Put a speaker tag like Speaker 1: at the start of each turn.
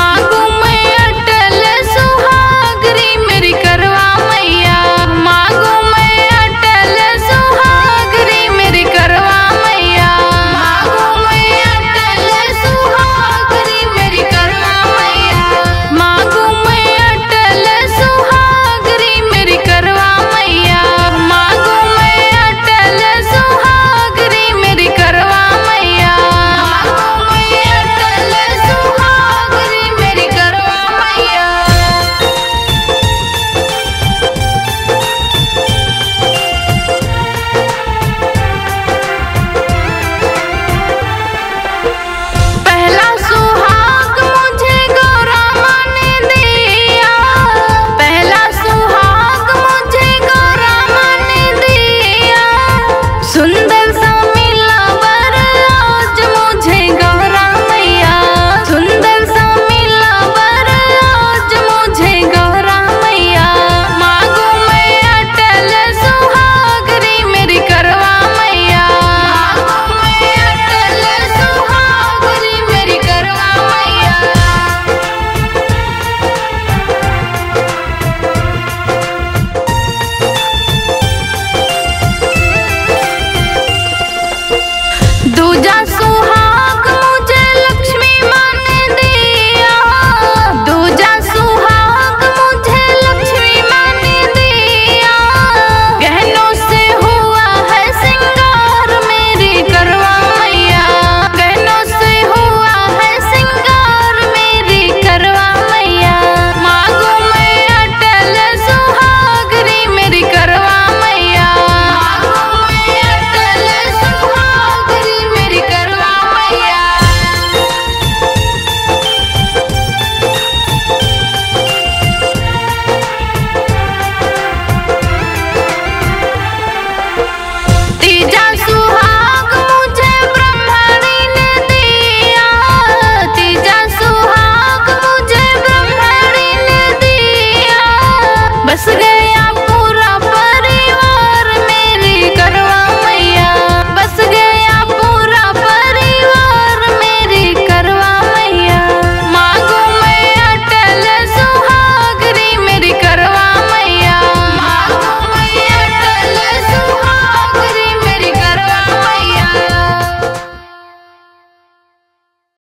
Speaker 1: mama.